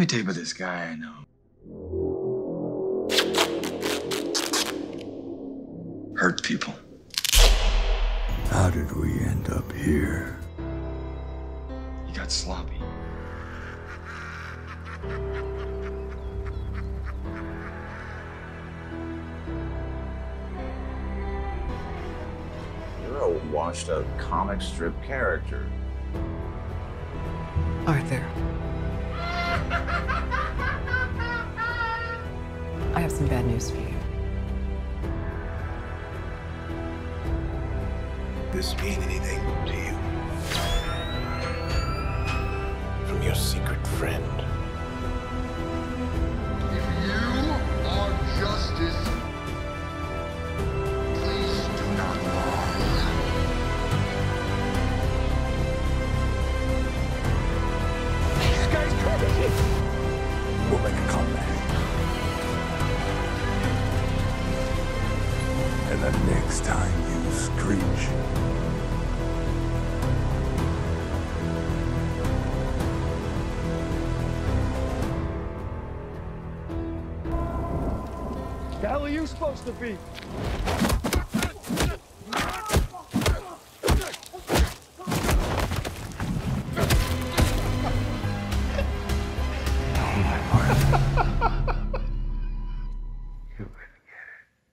Let me tell you about this guy I know. Hurt people. How did we end up here? He got sloppy. You're a washed up comic strip character. Arthur. I have some bad news for you. this mean anything to you? From your secret friend. If you are justice, please do not lie. This guy's crazy. We'll make a comeback. Next time you screech, The hell are you supposed to be?